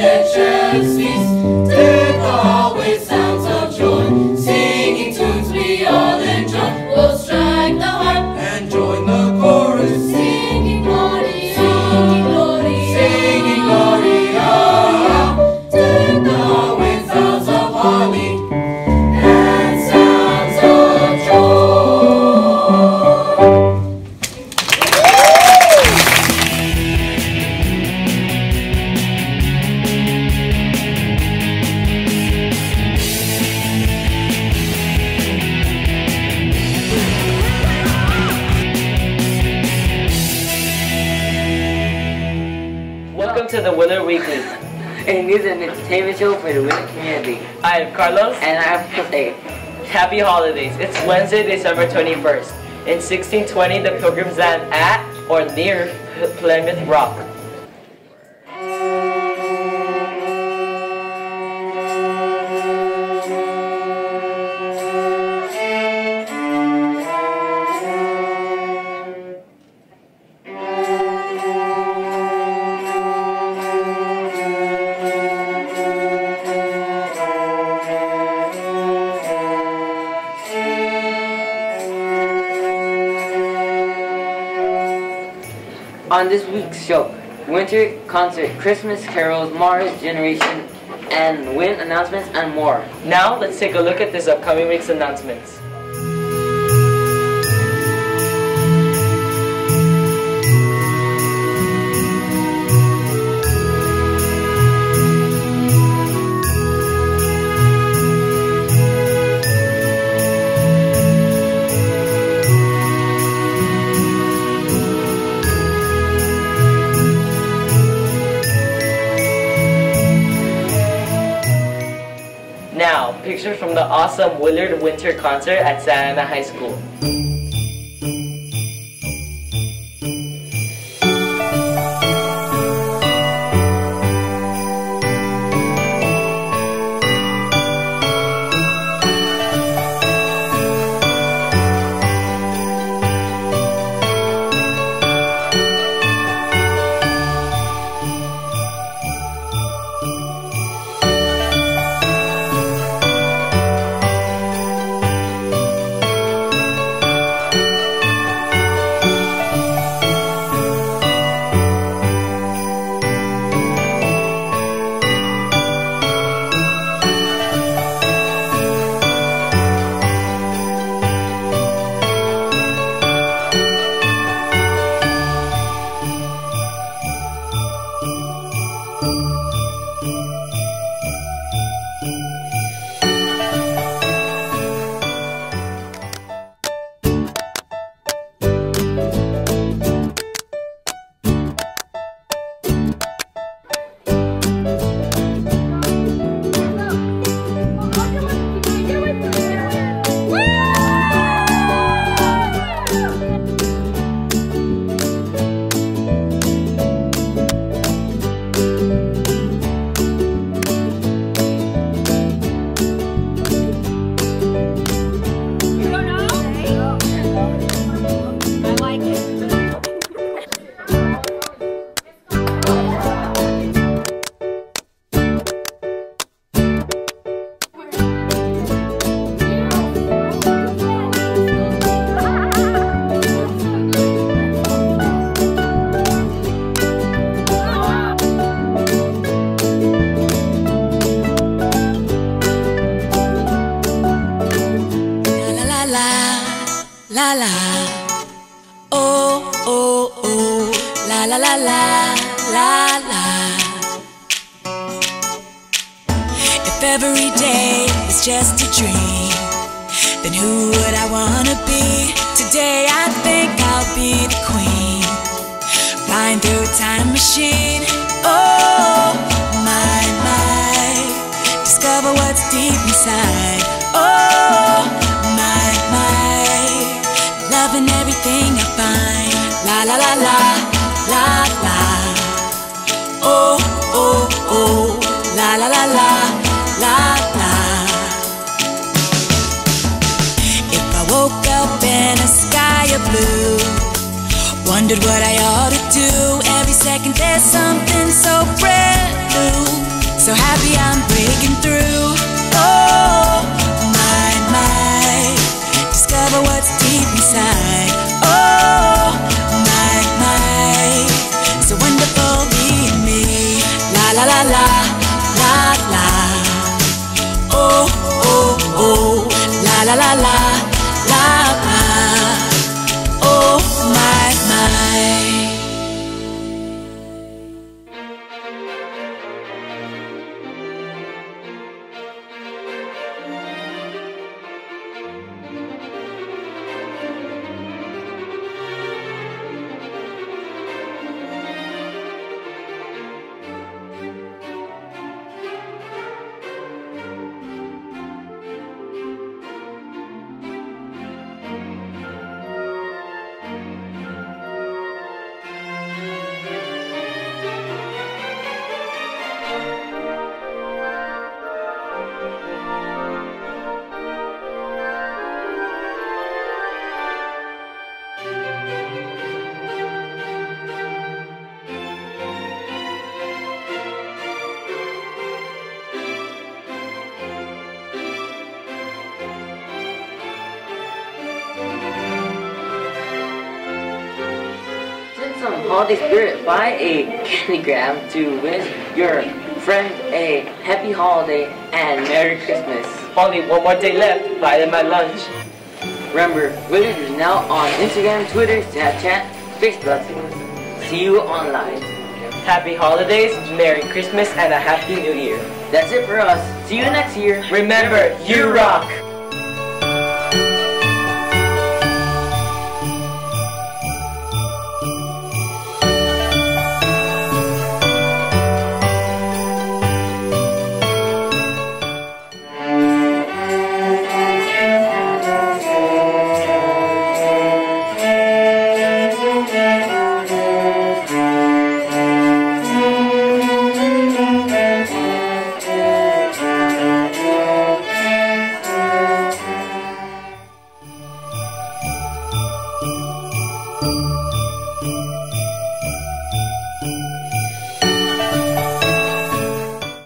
Wieczerski Willard Weekly. A news and entertainment show for the Willard community. I am Carlos. And I am Jose. Happy holidays. It's Wednesday, December 21st. In 1620, the pilgrims land at or near Plymouth Rock. On this week's show, winter concert, Christmas carols, Mars Generation, and win announcements and more. Now, let's take a look at this upcoming week's announcements. From the awesome Willard Winter Concert at Santa Ana High School. La la. Oh oh oh. La la la la la la. If every day is just a dream then who would I wanna be? Today I think I'll be the queen. Flying through a time machine. Oh my my. Discover what's deep inside up in a sky of blue. Wondered what I ought to do. Every second there's something so brand new. So happy I'm breaking through holiday spirit, buy a candygram to wish your friend a happy holiday and Merry Christmas. Only one more day left. Buy them at lunch. Remember, Wizards is now on Instagram, Twitter, Snapchat, Facebook. See you online. Happy holidays, Merry Christmas, and a Happy New Year. That's it for us. See you next year. Remember, you rock!